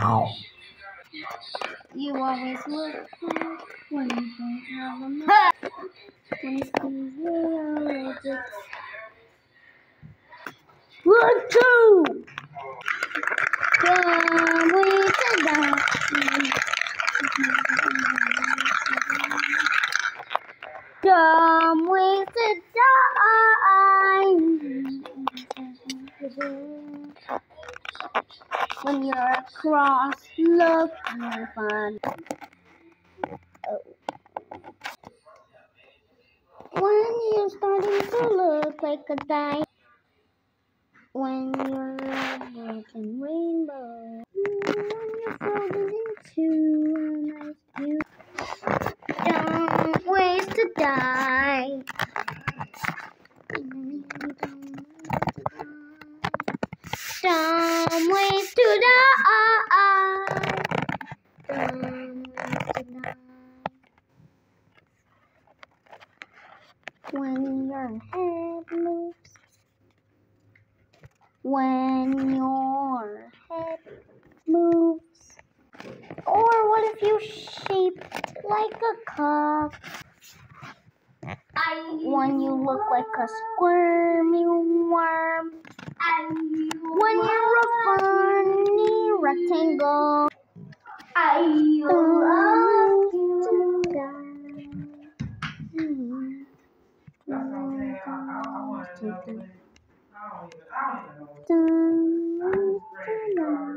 Ow. You always look good when you don't have a mouth. When you see your digits. Let's go! Come with the with the die. When you're across, look fun. Oh. When you're starting to look like a die. When you're red, rainbow. When you're folded into a nice view. Don't waste to die. To die. Don't to die. When your head moves. When your head moves. Or what if you shape like a cup? When you look like a squirmy worm. You When you're a funny rectangle. I love you. That's what I'm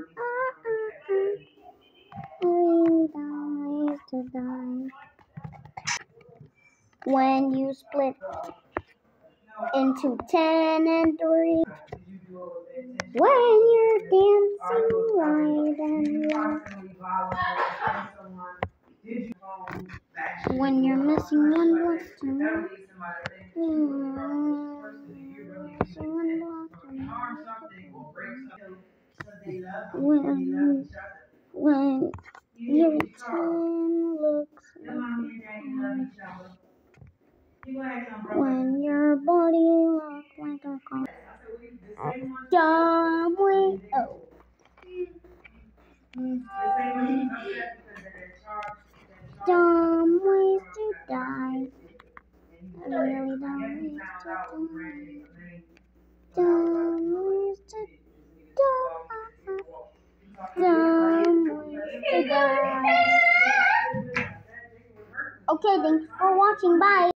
When you split into ten and three, when you're dancing right and left, when you're missing one block need to. When-. When your ten looks Your when your body looks like a car. Dumb way. Oh. Dumb ways to die. Really dumb ways to die. Dumb ways to die. Dumb ways to die. Okay, thanks for watching. Bye.